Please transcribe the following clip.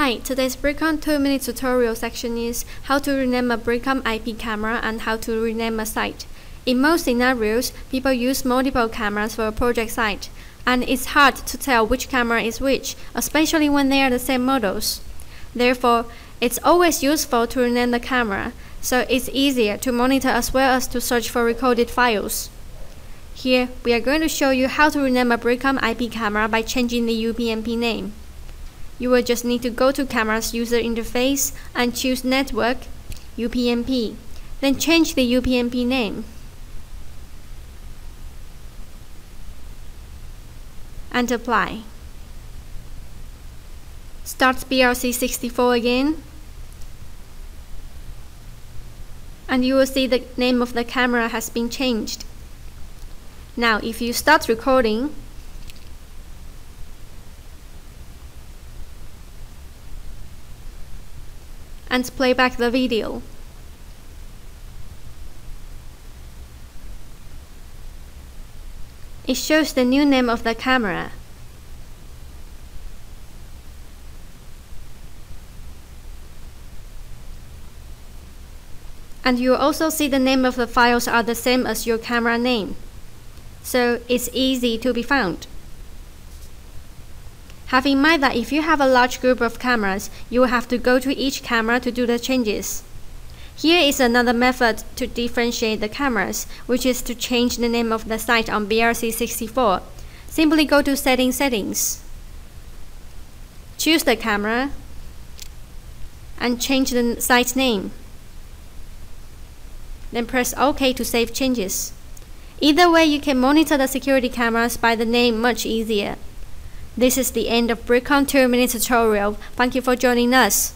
Hi, today's Brickcom 2 minute tutorial section is how to rename a Brickcom IP camera and how to rename a site. In most scenarios, people use multiple cameras for a project site, and it's hard to tell which camera is which, especially when they are the same models. Therefore, it's always useful to rename the camera, so it's easier to monitor as well as to search for recorded files. Here, we are going to show you how to rename a Brickcom IP camera by changing the UPnP name. You will just need to go to camera's user interface and choose Network, UPnP. Then change the UPnP name. And apply. Start BRC64 again. And you will see the name of the camera has been changed. Now, if you start recording, and play back the video. It shows the new name of the camera. And you also see the name of the files are the same as your camera name. So it's easy to be found. Have in mind that if you have a large group of cameras, you will have to go to each camera to do the changes. Here is another method to differentiate the cameras, which is to change the name of the site on BRC64. Simply go to Setting Settings. Choose the camera and change the site name. Then press OK to save changes. Either way, you can monitor the security cameras by the name much easier. This is the end of Brickcom 2 minute tutorial. Thank you for joining us.